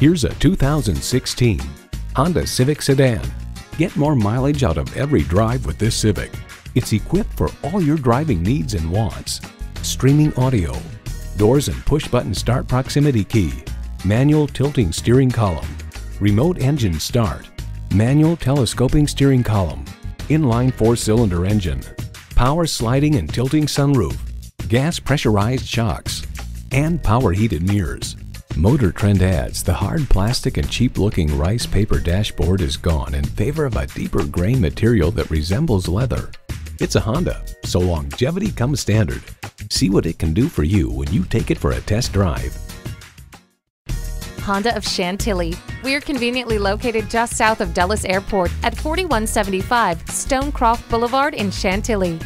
Here's a 2016 Honda Civic Sedan. Get more mileage out of every drive with this Civic. It's equipped for all your driving needs and wants. Streaming audio, doors and push-button start proximity key, manual tilting steering column, remote engine start, manual telescoping steering column, inline four-cylinder engine, power sliding and tilting sunroof, gas pressurized shocks, and power heated mirrors. Motor Trend adds the hard plastic and cheap looking rice paper dashboard is gone in favor of a deeper grain material that resembles leather. It's a Honda, so longevity comes standard. See what it can do for you when you take it for a test drive. Honda of Chantilly. We're conveniently located just south of Dulles Airport at 4175 Stonecroft Boulevard in Chantilly.